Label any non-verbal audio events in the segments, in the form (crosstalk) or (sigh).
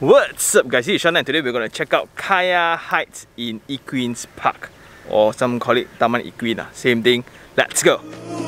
What's up guys, it's Sean and today we're going to check out Kaia Heights in Equines Park or some call it Taman Equine, ah. same thing. Let's go!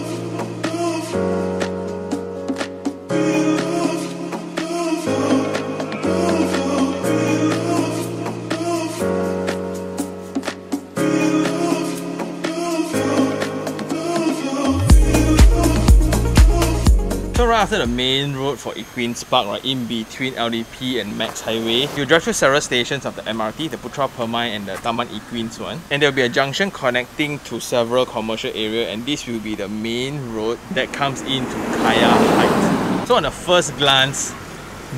Right after the main road for Equines Park, right in between LDP and MEX Highway, you drive through several stations of the MRT, the Putra Permai and the Taman Equines one. And there will be a junction connecting to several commercial area and this will be the main road that comes into Kaia Heights. So on the first glance,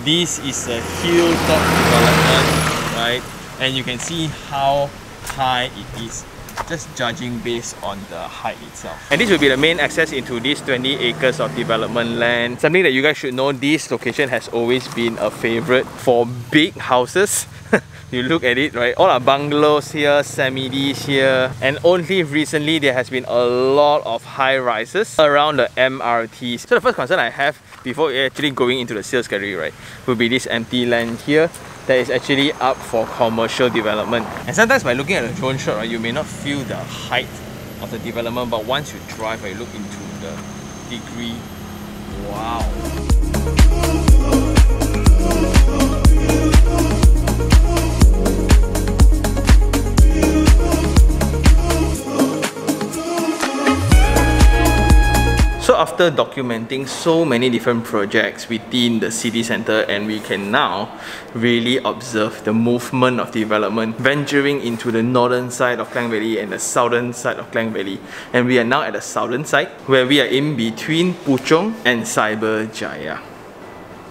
this is a hilltop development, right? And you can see how high it is just judging based on the height itself. And this will be the main access into these 20 acres of development land. Something that you guys should know, this location has always been a favorite for big houses. (laughs) you look at it, right? All our bungalows here, semi-Ds here. And only recently there has been a lot of high rises around the MRTs. So the first concern I have before actually going into the sales gallery, right, will be this empty land here that is actually up for commercial development. And sometimes by looking at a drone shot, right, you may not feel the height of the development, but once you drive and you look into the degree, wow. After documenting so many different projects within the city center and we can now really observe the movement of development venturing into the northern side of Klang Valley and the southern side of Klang Valley and we are now at the southern side where we are in between Puchong and Cyberjaya.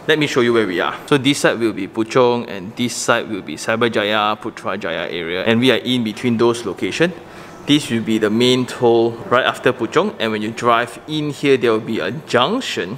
Let me show you where we are. So this side will be Puchong and this side will be Cyberjaya, Putrajaya area and we are in between those locations this will be the main toll right after Puchong and when you drive in here there will be a junction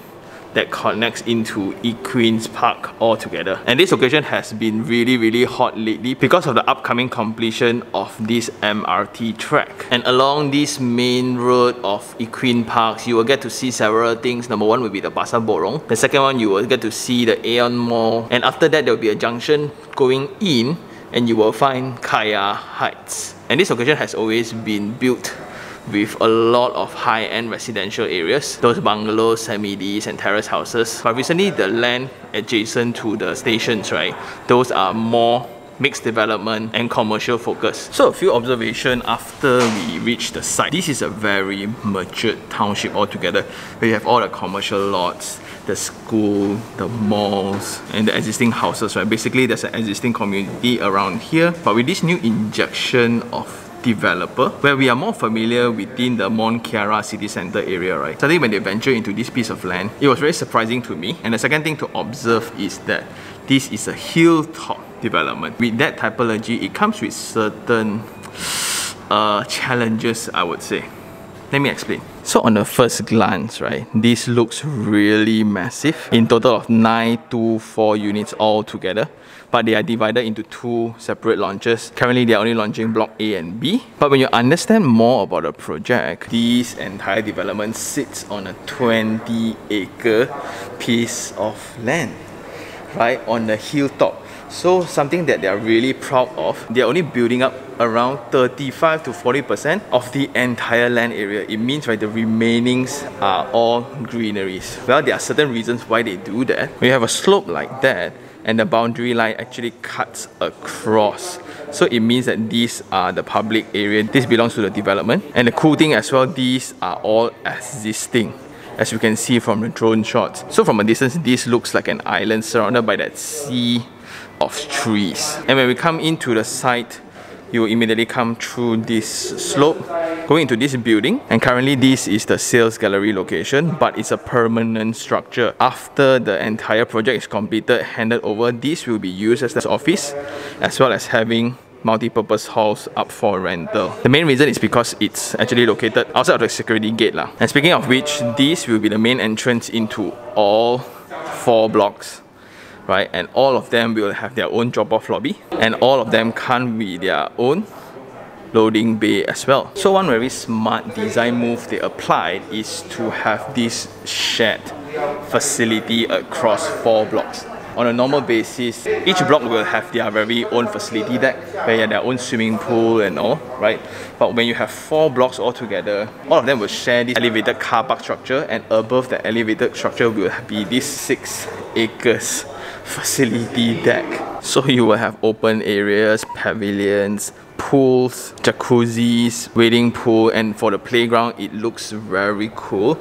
that connects into Equines Park altogether. And this location has been really really hot lately because of the upcoming completion of this MRT track. And along this main road of Equine Parks, you will get to see several things. Number one will be the Pasar Borong. The second one you will get to see the Aeon Mall. And after that there will be a junction going in and you will find Kaia Heights. And this location has always been built with a lot of high-end residential areas, those bungalows, semi-Ds and terrace houses. But recently the land adjacent to the stations, right, those are more mixed development and commercial focus. So a few observations after we reach the site. This is a very matured township altogether. We have all the commercial lots, the school, the malls, and the existing houses, right? Basically, there's an existing community around here. But with this new injection of developer where we are more familiar within the Mont Kiara city center area, right? Suddenly when they venture into this piece of land, it was very surprising to me. And the second thing to observe is that this is a hilltop development. With that typology, it comes with certain uh, challenges, I would say. Let me explain. So on the first glance, right, this looks really massive. In total of 924 units all together. But they are divided into two separate launches. Currently, they are only launching Block A and B. But when you understand more about the project, this entire development sits on a 20 acre piece of land, right, on the hilltop so something that they are really proud of, they're only building up around 35 to 40% of the entire land area. It means right the remainings are all greeneries. Well, there are certain reasons why they do that. You have a slope like that, and the boundary line actually cuts across. So it means that these are the public area. This belongs to the development. And the cool thing as well, these are all existing as you can see from the drone shots. So from a distance, this looks like an island surrounded by that sea of trees. And when we come into the site, you immediately come through this slope going into this building and currently this is the sales gallery location but it's a permanent structure after the entire project is completed handed over this will be used as the office as well as having multi-purpose halls up for rental. The main reason is because it's actually located outside of the security gate lah. And speaking of which, this will be the main entrance into all four blocks right? And all of them will have their own drop-off lobby and all of them come with their own loading bay as well. So one very smart design move they applied is to have this shared facility across four blocks. on a normal basis, each block will have their very own facility deck, where their own swimming pool and all, right? But when you have four blocks all together, all of them will share this elevated car park structure, and above the elevated structure will be this six acres facility deck. So you will have open areas, pavilions, pools, jacuzzis, wading pool, and for the playground, it looks very cool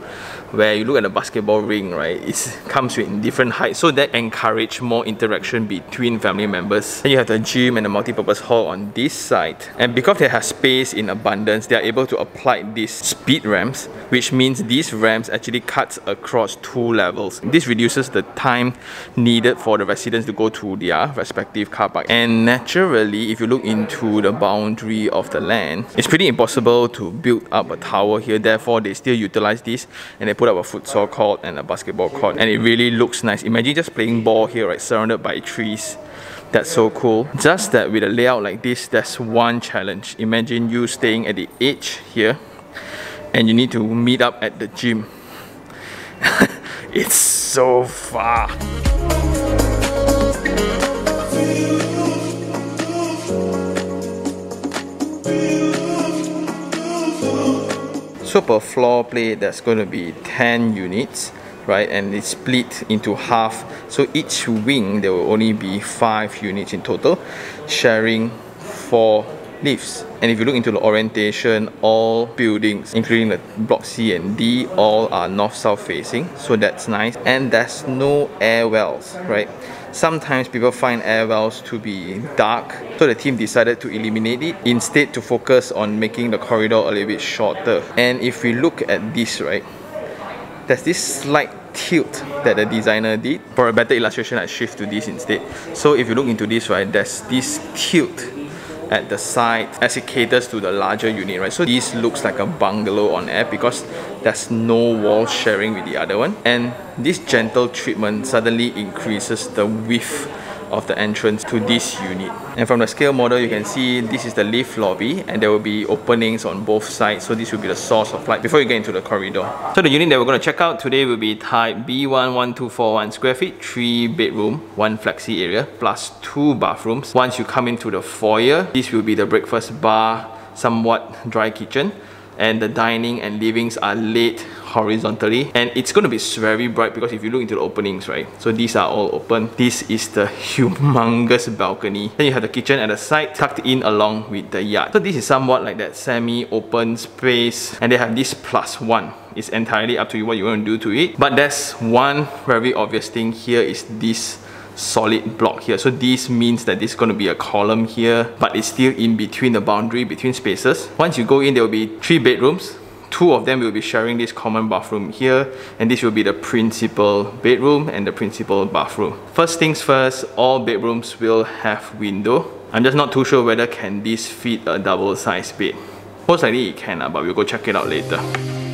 where you look at the basketball ring, right, it comes with different heights, so that encourage more interaction between family members. Then you have the gym and the multi-purpose hall on this side. And because they have space in abundance, they are able to apply these speed ramps, which means these ramps actually cuts across two levels. This reduces the time needed for the residents to go to their respective car park. And naturally, if you look into the boundary of the land, it's pretty impossible to build up a tower here, therefore they still utilize this and they put up a futsal court and a basketball court and it really looks nice. Imagine just playing ball here, right, surrounded by trees. That's so cool. Just that with a layout like this, that's one challenge. Imagine you staying at the edge here and you need to meet up at the gym. (laughs) it's so far. So per floor plate, that's going to be 10 units, right? And it's split into half. So each wing, there will only be 5 units in total, sharing 4 lifts. And if you look into the orientation, all buildings, including the block C and D, all are north-south facing. So that's nice. And there's no air wells, right? Sometimes people find air wells to be dark, so the team decided to eliminate it, instead to focus on making the corridor a little bit shorter. And if we look at this, right, there's this slight tilt that the designer did. For a better illustration, I shift to this instead. So if you look into this, right, there's this tilt at the side as it caters to the larger unit, right? So this looks like a bungalow on air because there's no wall sharing with the other one. And this gentle treatment suddenly increases the width of the entrance to this unit. And from the scale model, you can see this is the lift lobby and there will be openings on both sides. So this will be the source of light before you get into the corridor. So the unit that we're going to check out today will be type B11241 square feet, 3 bedroom, 1 flexi area, plus 2 bathrooms. Once you come into the foyer, this will be the breakfast bar, somewhat dry kitchen and the dining and livings are laid horizontally. And it's going to be very bright because if you look into the openings right so these are all open. This is the (laughs) humongous balcony. Then you have the kitchen at the side tucked in along with the yard. So this is somewhat like that semi-open space. And they have this plus one. It's entirely up to you what you want to do to it. But there's one very obvious thing here is this solid block here. So this means that this is going to be a column here, but it's still in between the boundary between spaces. Once you go in, there will be three bedrooms. Two of them will be sharing this common bathroom here, and this will be the principal bedroom and the principal bathroom. First things first, all bedrooms will have window. I'm just not too sure whether can this fit a double size bed. Most likely it can, ah, but we'll go check it out later.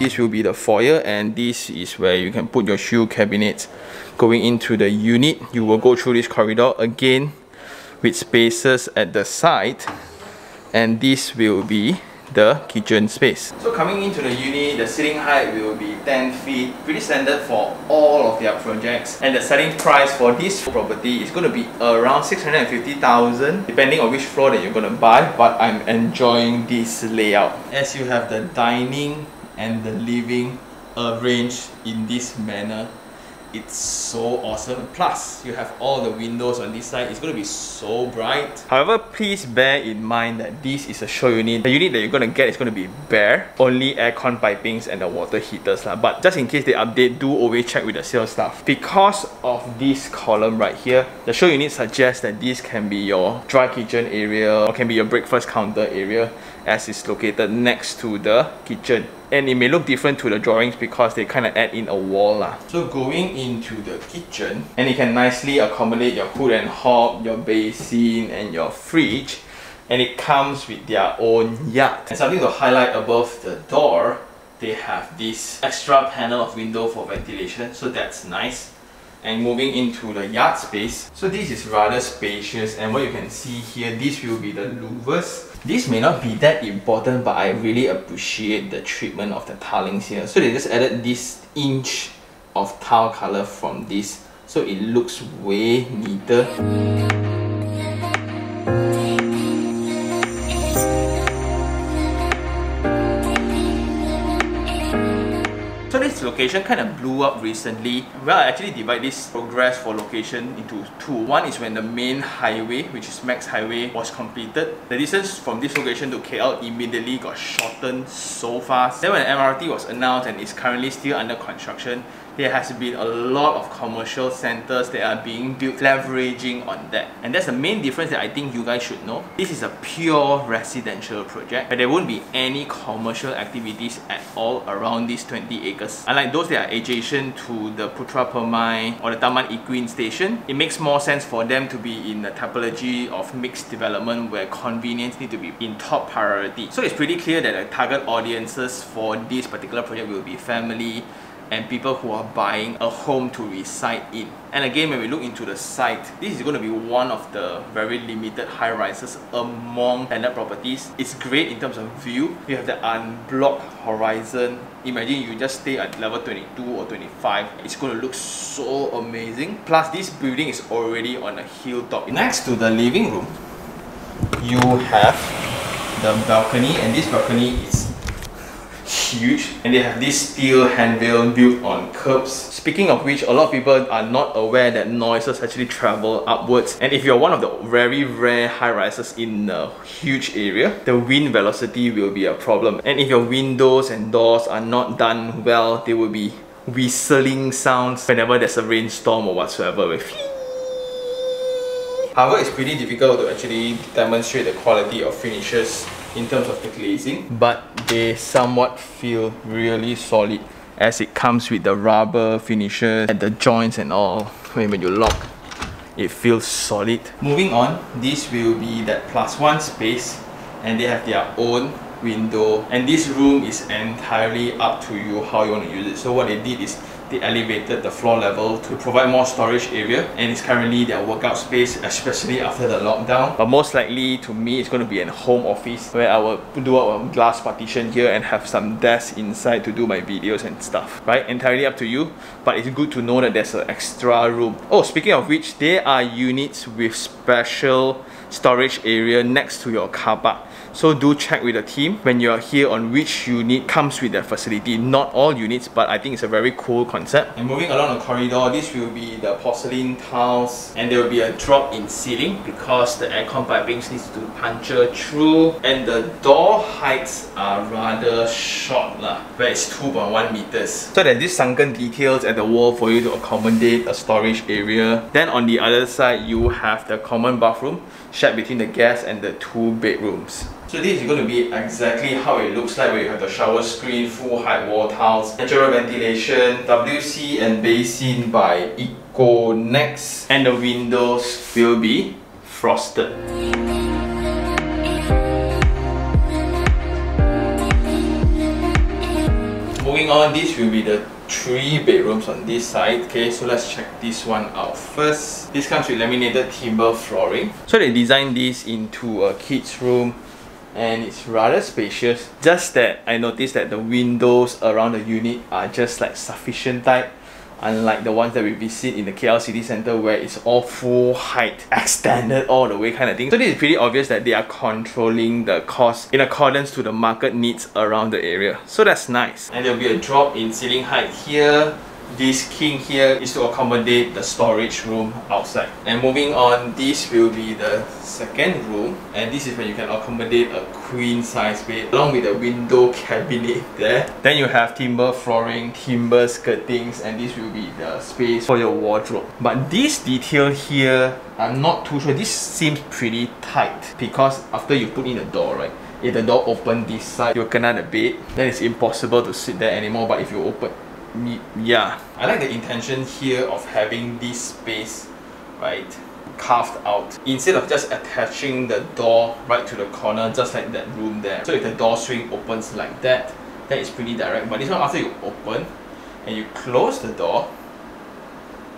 This will be the foyer and this is where you can put your shoe cabinets. Going into the unit, you will go through this corridor again with spaces at the side and this will be the kitchen space. So coming into the unit, the ceiling height will be 10 feet, pretty standard for all of their projects. And the selling price for this property is going to be around 650,000 depending on which floor that you're going to buy. But I'm enjoying this layout. As you have the dining and the living arranged in this manner. It's so awesome. Plus you have all the windows on this side. It's to be so bright. However please bear in mind that this is a show unit. The unit that you're to get is to be bare. Only aircon pipings and the water heaters lah. but just in case they update do always check with the sales staff. Because of this column right here the show unit suggests that this can be your dry kitchen area or can be your breakfast counter area as it's located next to the kitchen and it may look different to the drawings because they kind of add in a wall lah. So going into the kitchen and it can nicely accommodate your hood and hob, your basin and your fridge and it comes with their own yacht. And something to highlight above the door, they have this extra panel of window for ventilation so that's nice. And moving into the yard space. So this is rather spacious and what you can see here, this will be the louvers. This may not be that important but I really appreciate the treatment of the tilings here. So they just added this inch of tile color from this so it looks way neater. Location kind of blew up recently. Well, I actually divide this progress for location into two. One is when the main highway, which is MEX Highway, was completed. The distance from this location to KL immediately got shortened so fast. Then when the MRT was announced and is currently still under construction, there has been a lot of commercial centers that are being built leveraging on that. And that's the main difference that I think you guys should know. This is a pure residential project but there won't be any commercial activities at all around these 20 acres. Unlike those that are adjacent to the Putra Permai or the Taman Equine station it makes more sense for them to be in the typology of mixed development where convenience need to be in top priority. So it's pretty clear that the target audiences for this particular project will be family and people who are buying a home to reside in. And again, when we look into the site, this is going to be one of the very limited high rises among landed properties. It's great in terms of view. You have the unblocked horizon. Imagine you just stay at level 22 or 25. It's going to look so amazing. Plus, this building is already on a hilltop. Next to the living room, you have the balcony and this balcony is huge and they have this steel handrail built on curbs. Speaking of which, a lot of people are not aware that noises actually travel upwards. And if you're one of the very rare high rises in a huge area, the wind velocity will be a problem. And if your windows and doors are not done well, they will be whistling sounds whenever there's a rainstorm or whatsoever with However, it's pretty difficult to actually demonstrate the quality of finishes in terms of the glazing but they somewhat feel really solid as it comes with the rubber finishes and the joints and all. When you lock it feels solid. Moving on this will be that plus one space and they have their own window. And this room is entirely up to you how you want to use it. So what they did is they elevated the floor level to provide more storage area and it's currently their workout space especially after the lockdown. But most likely to me it's going to be a home office where I will do a glass partition here and have some desk inside to do my videos and stuff right? Entirely up to you but it's good to know that there's an extra room. Oh speaking of which there are units with special storage area next to your car park so do check with the team when you're here on which unit comes with the facility. Not all units, but I think it's a very cool concept. And moving along the corridor, this will be the porcelain tiles and there will be a drop in ceiling because the aircon pipings needs to puncture through and the door heights are rather short lah, where it's 2.1 meters. So there's this sunken details at the wall for you to accommodate a storage area. Then on the other side, you have the common bathroom shared between the guest and the two bedrooms. So this is going to be exactly how it looks like where you have the shower screen, full height wall tiles, natural ventilation, WC and basin by Econex and the windows will be frosted. Moving on, this will be the three bedrooms on this side. Okay so let's check this one out first. This comes with laminated timber flooring. So they designed this into a kids room and it's rather spacious. Just that I noticed that the windows around the unit are just like sufficient type unlike the ones that we visit in the KL city center where it's all full height (laughs) extended all the way kind of thing. So this is pretty obvious that they are controlling the cost in accordance to the market needs around the area. So that's nice. And there'll be a drop in ceiling height here this king here is to accommodate the storage room outside. And moving on this will be the second room. And this is where you can accommodate a queen size bed along with a window (laughs) cabinet there. Then you have timber flooring timber skirtings and this will be the space for your wardrobe. But this detail here I'm not too sure. This seems pretty tight because after you put in the door right if the door open this side you'll the bed. Then it's impossible to sit there anymore. But if you open yeah I like the intention here of having this space right carved out instead of just attaching the door right to the corner just like that room there so if the door swing opens like that that is pretty direct but this one after you open and you close the door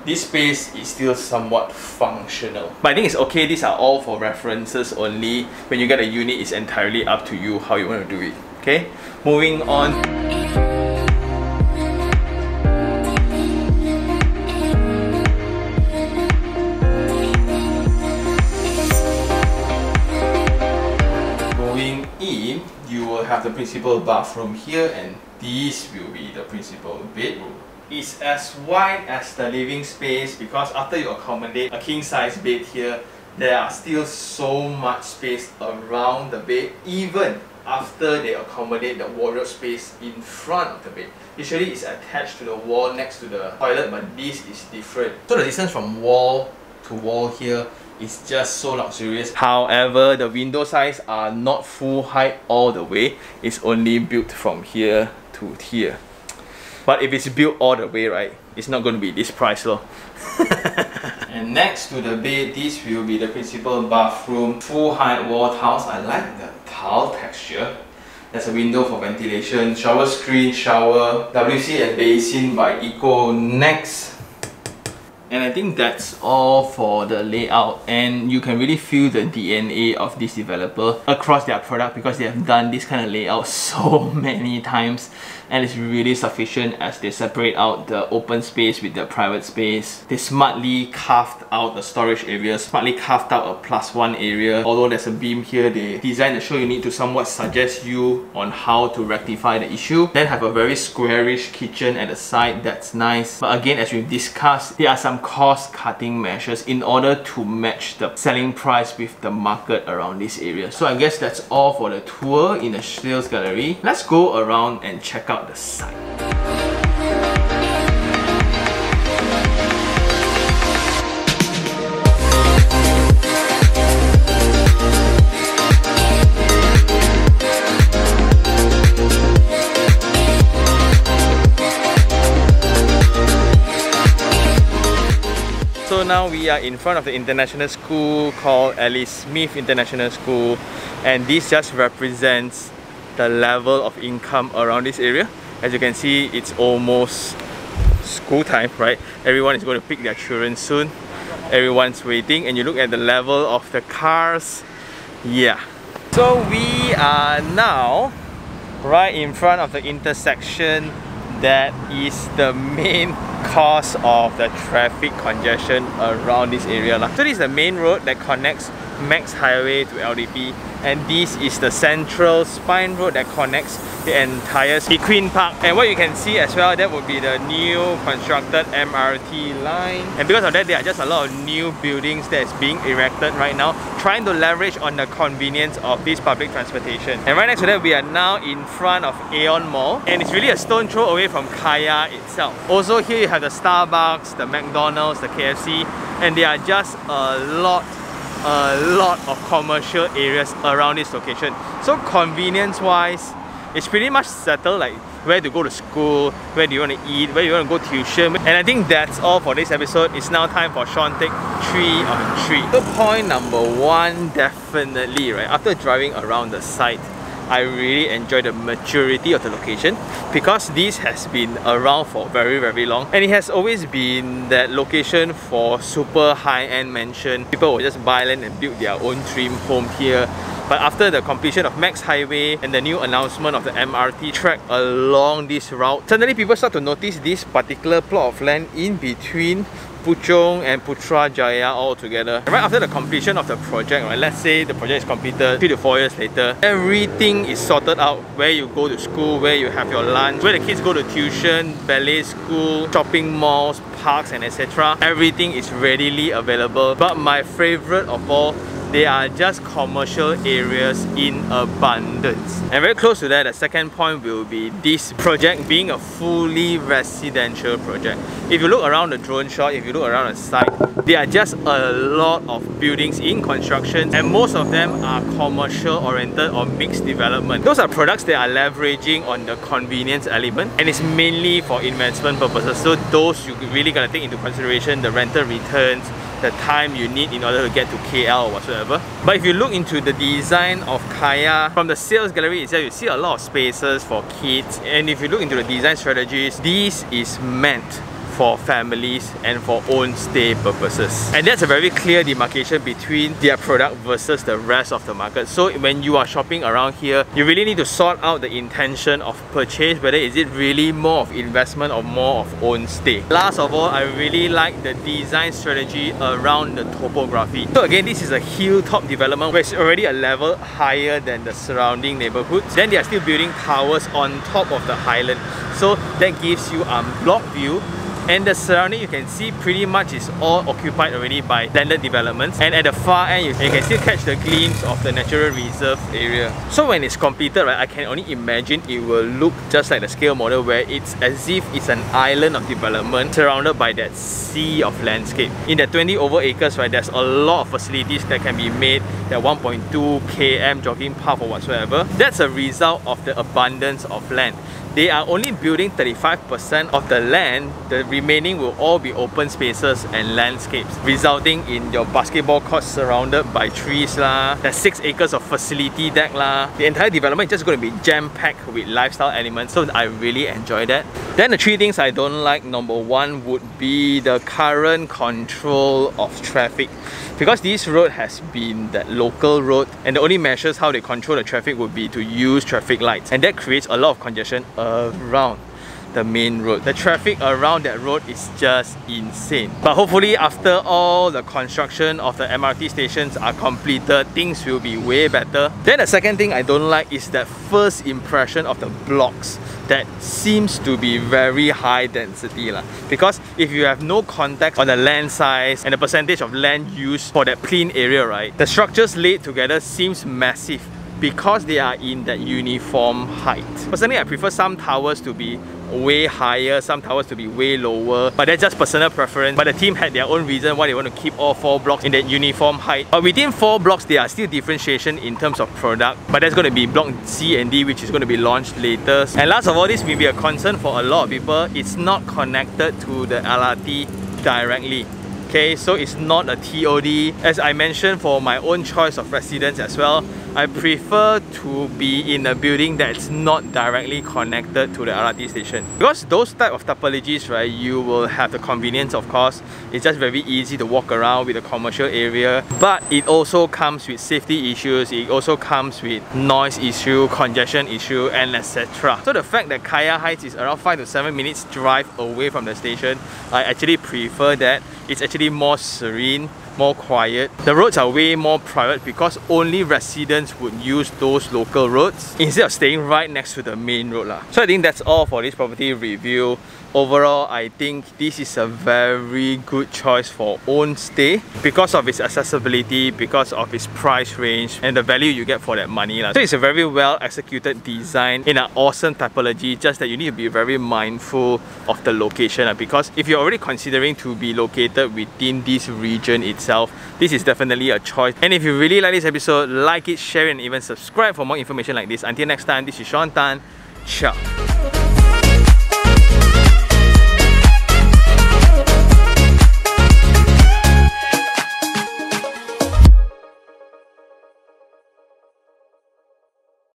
this space is still somewhat functional. But I think it's okay, these are all for references only. When you get a unit, it's entirely up to you how you want to do it. Okay, moving on. Have the principal bathroom here and this will be the principal bedroom. It's as wide as the living space because after you accommodate a king size bed here, there are still so much space around the bed even after they accommodate the wardrobe space in front of the bed. Usually it's attached to the wall next to the toilet but this is different. So the distance from wall to wall here it's just so luxurious. However, the window size are not full height all the way. It's only built from here to here. But if it's built all the way, right, it's not going to be this price though. (laughs) and next to the bed, this will be the principal bathroom. Full height wall tiles. I like the tile texture. There's a window for ventilation, shower screen, shower, WC and basin by Eco. Next and I think that's all for the layout and you can really feel the DNA of this developer across their product because they have done this kind of layout (laughs) so many times and it's really sufficient as they separate out the open space with the private space. They smartly carved out the storage area, smartly carved out a plus one area. Although there's a beam here, they designed the show you need to somewhat suggest you on how to rectify the issue. Then have a very squarish kitchen at the side, that's nice. But again, as we've discussed, there are some cost cutting measures in order to match the selling price with the market around this area. So I guess that's all for the tour in the sales gallery. Let's go around and check out the site. So now we are in front of the international school called Alice Smith International School and this just represents the level of income around this area. As you can see, it's almost school time, right? Everyone is going to pick their children soon. Everyone's waiting and you look at the level of the cars. Yeah. So we are now right in front of the intersection that is the main cause of the traffic congestion around this area. So this is the main road that connects MEX Highway to LDP and this is the central spine road that connects the entire Equine Park. And what you can see as well that would be the new constructed MRT line. And because of that there are just a lot of new buildings that is being erected right now trying to leverage on the convenience of this public transportation. And right next to that we are now in front of Aeon Mall. And it's really a stone throw away from Kaia itself. Also here you have the Starbucks, the McDonald's, the KFC and there are just a lot a lot of commercial areas around this location. So convenience wise, it's pretty much settled like where to go to school, where do you want to eat, where you want to go tuition. And I think that's all for this episode. It's now time for Sean take 3 on 3. So point number one, definitely, right, after driving around the site, I really enjoy the maturity of the location because this has been around for very very long and it has always been that location for super high-end mansion. People will just buy land and build their own dream home here but after the completion of MEX Highway and the new announcement of the MRT track along this route, suddenly people start to notice this particular plot of land in between Puchong and Putrajaya all together. Right after the completion of the project, right, let's say the project is completed three to four years later, everything is sorted out. Where you go to school, where you have your lunch, where the kids go to tuition, ballet school, shopping malls, parks and etc. Everything is readily available. But my favorite of all they are just commercial areas in abundance. And very close to that, the second point will be this project being a fully residential project. If you look around the drone shot, if you look around the site, there are just a lot of buildings in construction and most of them are commercial oriented or mixed development. Those are products that are leveraging on the convenience element and it's mainly for investment purposes. So those you really gotta take into consideration the rental returns, the time you need in order to get to KL or whatsoever. But if you look into the design of Kaia, from the sales gallery itself, you see a lot of spaces for kids. And if you look into the design strategies, this is meant for families and for own stay purposes. And that's a very clear demarcation between their product versus the rest of the market. So when you are shopping around here, you really need to sort out the intention of purchase, whether is it really more of investment or more of own stay. Last of all, I really like the design strategy around the topography. So again, this is a hilltop development where it's already a level higher than the surrounding neighborhoods. Then they are still building towers on top of the highland. So that gives you a um, block view and the surrounding you can see pretty much is all occupied already by landed developments. And at the far end you, can still catch the glimpse of the natural reserve area. So when it's completed right I can only imagine it will look just like the scale model where it's as if it's an island of development surrounded by that sea of landscape. In the 20 over acres right there's a lot of facilities that can be made. That 1.2 km jogging path or whatsoever. That's a result of the abundance of land they are only building 35% of the land, the remaining will all be open spaces and landscapes, resulting in your basketball court surrounded by trees lah, there's 6 acres of facility deck lah. The entire development is just going to be jam-packed with lifestyle elements, so I really enjoy that. Then the three things I don't like, number one would be the current control of traffic because this road has been that local road and the only measures how they control the traffic would be to use traffic lights and that creates a lot of congestion around the main road. The traffic around that road is just insane. But hopefully after all the construction of the MRT stations are completed, things will be way better. Then the second thing I don't like is that first impression of the blocks that seems to be very high density lah. because if you have no context on the land size and the percentage of land used for that plain area right the structures laid together seems massive because they are in that uniform height. Personally, I prefer some towers to be way higher, some towers to be way lower, but that's just personal preference. But the team had their own reason why they want to keep all four blocks in that uniform height. But within four blocks, there are still differentiation in terms of product, but that's going to be block C and D, which is going to be launched later. And last of all, this may be a concern for a lot of people. It's not connected to the LRT directly okay so it's not a TOD as I mentioned for my own choice of residence as well I prefer to be in a building that's not directly connected to the LRT station. Because those type of topologies, right, you will have the convenience of course. It's just very easy to walk around with a commercial area. But it also comes with safety issues, it also comes with noise issue, congestion issue, and etc. So the fact that Kaia Heights is around 5 to 7 minutes drive away from the station, I actually prefer that. It's actually more serene, more quiet. The roads are way more private because only residents would use those local roads instead of staying right next to the main road. Lah. So I think that's all for this property review overall I think this is a very good choice for own stay because of its accessibility because of its price range and the value you get for that money so it's a very well executed design in an awesome typology just that you need to be very mindful of the location because if you're already considering to be located within this region itself this is definitely a choice. And if you really like this episode like it share it and even subscribe for more information like this. Until next time this is Sean Tan. Ciao